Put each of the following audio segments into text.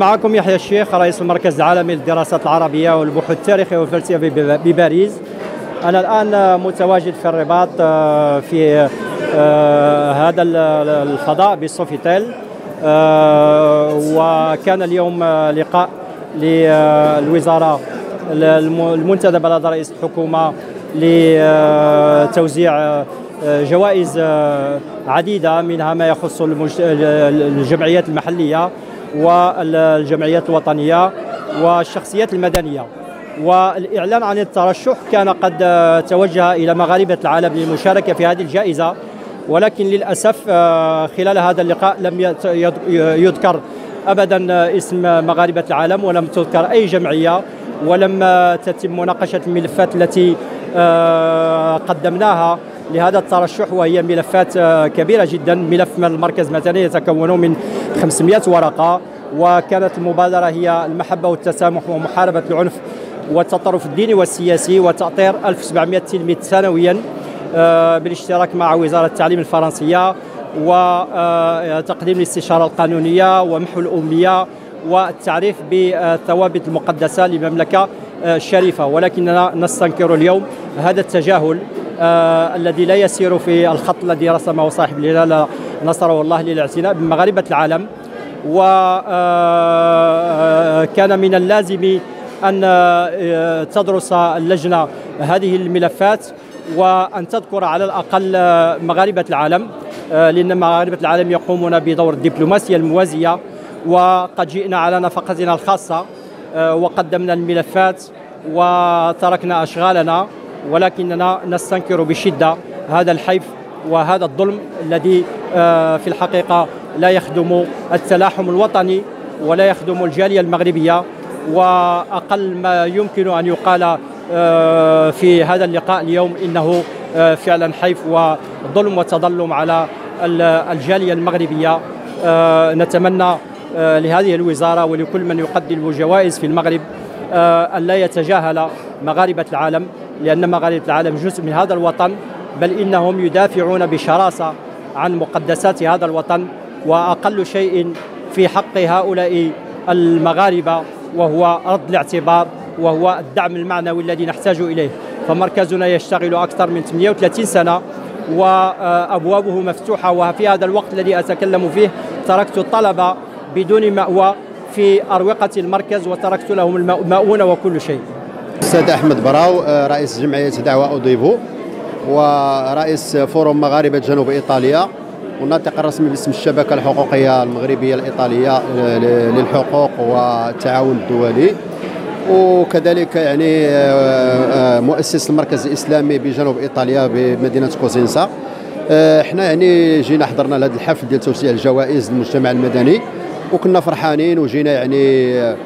معكم يحيى الشيخ رئيس المركز العالمي للدراسات العربية والبحوث التاريخية والفلسفية بباريس. أنا الآن متواجد في الرباط آه، في آه، هذا الفضاء بالسوفيتيل آه، وكان اليوم لقاء للوزارة المنتدبة لدى رئيس الحكومة لتوزيع جوائز عديدة منها ما يخص الجمعيات المحلية. والجمعيات الوطنية والشخصيات المدنية. والإعلان عن الترشح كان قد توجه إلى مغاربة العالم للمشاركة في هذه الجائزة ولكن للأسف آه، خلال هذا اللقاء لم يذكر أبدا اسم مغاربة العالم ولم تذكر أي جمعية ولم تتم مناقشة الملفات التي آه، قدمناها لهذا الترشح وهي ملفات آه، كبيرة جدا ملف من المركز مثلا يتكون من 500 ورقة وكانت المبادرة هي المحبة والتسامح ومحاربة العنف والتطرف الديني والسياسي وتأطير 1700 تلميذ سنويا آه، بالاشتراك مع وزارة التعليم الفرنسية وتقديم الاستشارة القانونية ومحو الأمية والتعريف بالثوابت المقدسة للمملكة آه، الشريفة ولكننا نستنكر اليوم هذا التجاهل آه الذي لا يسير في الخط الذي رسمه صاحب الهلال نصره الله للاعتناء بمغاربة العالم. وكان آه، من اللازم أن آه، تدرس اللجنة هذه الملفات وأن تذكر على الأقل مغاربة العالم. لأن مغاربة العالم يقومون بدور الدبلوماسية الموازية. وقد جئنا على نفقتنا الخاصة. وقدمنا الملفات وتركنا أشغالنا. ولكننا نستنكر بشدة هذا الحيف وهذا الظلم الذي آه، في الحقيقة لا يخدم التلاحم الوطني ولا يخدم الجالية المغربية وأقل ما يمكن أن يقال آه، في هذا اللقاء اليوم إنه آه، فعلا حيف وظلم وتظلم على الجالية المغربية. نتمنى لهذه الوزارة ولكل من يقدم جوائز في المغرب أن لا يتجاهل مغاربة العالم لأن مغاربة العالم جزء من هذا الوطن بل إنهم يدافعون بشراسة عن مقدسات هذا الوطن وأقل شيء في حق هؤلاء المغاربة وهو رد الاعتبار وهو الدعم المعنوي الذي نحتاج إليه. فمركزنا يشتغل أكثر من 38 سنة وأبوابه مفتوحة وفي هذا الوقت الذي أتكلم فيه تركت الطلبة بدون مأوى في أروقة المركز وتركت لهم المؤونة وكل شيء. السيد أحمد براو آه، رئيس جمعية دعوة ODV. ورئيس forum مغاربة جنوب إيطاليا. والناطق الرسمي باسم الشبكة الحقوقية المغربية الإيطالية آه، للحقوق والتعاون الدولي. وكذلك يعني آه، مؤسس المركز الإسلامي بجنوب إيطاليا بمدينة كوزينسا. إحنا يعني جينا حضرنا لهذا الحفل ديال توزيع الجوائز للمجتمع المدني. وكنا فرحانين وجينا يعني آه،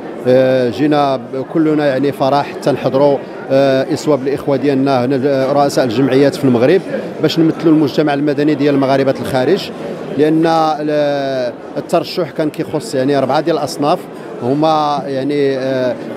جينا كلنا يعني فرح حتى نحضروا آه، اصواب الاخوه ديالنا هنا رؤساء الجمعيات في المغرب باش نمثلوا المجتمع المدني ديال المغاربه الخارج. لأن الترشح كان كيخص يعني أربعة ديال الأصناف هما يعني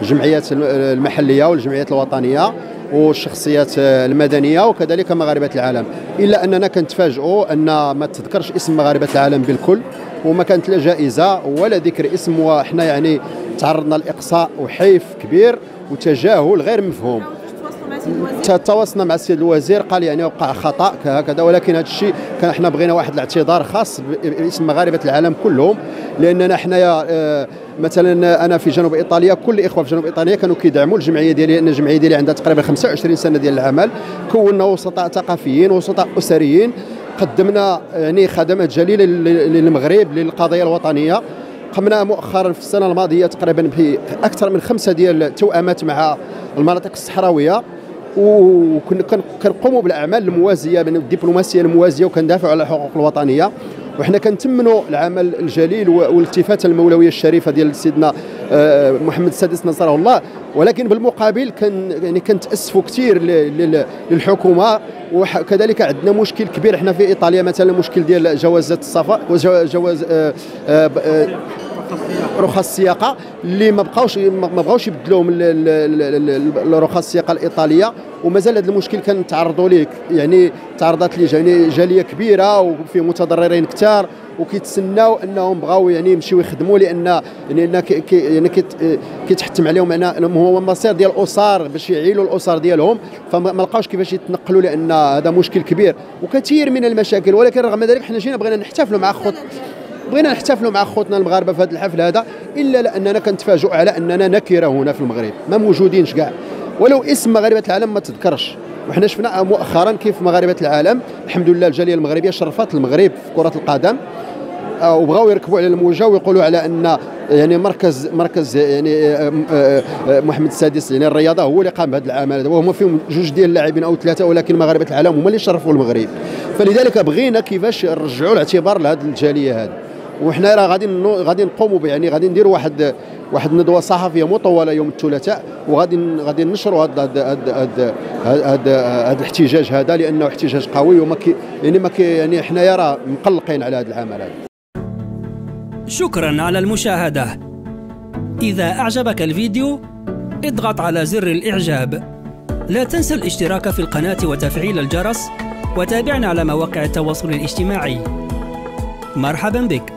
الجمعيات آه، المحلية والجمعيات الوطنية. والشخصيات المدنية وكذلك مغاربة العالم. إلا أننا كنتفاجئوا أن ما تذكرش اسم مغاربة العالم بالكل وما كانت لا جائزة ولا ذكر اسم وحنا يعني تعرضنا لإقصاء وحيف كبير وتجاهل غير مفهوم. تواصلنا مع السيد الوزير قال يعني وقع خطأ هكذا ولكن هذا الشيء كان إحنا بغينا واحد الاعتذار خاص باسم مغاربة العالم كلهم لأننا حنايا آه، مثلا أنا في جنوب إيطاليا كل الاخوه في جنوب إيطاليا كانوا كيدعموا الجمعية ديالي لأن الجمعية ديالي عندها تقريبا 25 سنة ديال العمل كونا وسطاء ثقافيين وسطاء أسريين قدمنا يعني خدمات جليلة للمغرب للقضايا الوطنية. قمنا مؤخرا في السنة الماضية تقريبا بأكثر من خمسة ديال التوامات مع المناطق الصحراوية. وكنا كنقوموا بالأعمال الموازية من الدبلوماسية الموازية وكندافعوا على الحقوق الوطنية. وحنا كنتمنوا العمل الجليل والالتفاته المولوية الشريفة ديال سيدنا آه، محمد السادس نصره الله. ولكن بالمقابل كان يعني كنتأسفوا كثير للحكومة. وكذلك عندنا مشكل كبير. إحنا في إيطاليا مثلا مشكل ديال جوازات السفر وجواز آه، آه، رخص السياقة اللي ما بقاوش ما بقاوش يبدلوهم الرخص السياقة الإيطالية. ومازال هذا المشكل كنتعرضوا ليه. يعني تعرضت ليه يعني جالية كبيرة وفي متضررين كثار وكيتسناو أنهم بغاو يعني يمشيو يخدموا لأن لأن كي يعني كيتحتم عليهم ان هو مصير ديال الأسر باش يعيلوا الأسر ديالهم. فما لقاوش كيفاش يتنقلوا لأن هذا مشكل كبير. وكثير من المشاكل. ولكن رغم ذلك حنا جينا بغينا نحتفلوا مع خط بغينا نحتفلوا مع خوتنا المغاربة في هذا الحفل هذا إلا لأننا كنتفاجئوا على أننا نكرة هنا في المغرب ما موجودينش كاع. ولو اسم مغاربة العالم ما تذكرش. وحنا شفنا مؤخرا كيف مغاربة العالم الحمد لله الجالية المغربية شرفت المغرب في كرة القدم. آه، وبغاو يركبوا على الموجة ويقولوا على أن يعني مركز مركز يعني آه، آه، محمد السادس يعني الرياضة هو اللي قام بهذا العمل هذا. وهما فيهم جوج ديال اللاعبين أو ثلاثة ولكن مغاربة العالم هما اللي شرفوا المغرب. فلذلك بغينا كيفاش نرجعوا الاعتبار لهذه الجالية هذه. وحنا راه غادي غادي نقوموا يعني غادي نديروا واحد واحد الندوه صحفية مطولة يوم الثلاثاء وغادي غادي نشروا هذا هذا هذا الاحتجاج هذا لأنه احتجاج قوي وما كي يعني ما كي يعني حنايا راه مقلقين على هذا العمل هذا. شكرا على المشاهدة. إذا أعجبك الفيديو اضغط على زر الإعجاب. لا تنسى الاشتراك في القناة وتفعيل الجرس وتابعنا على مواقع التواصل الاجتماعي. مرحبا بك.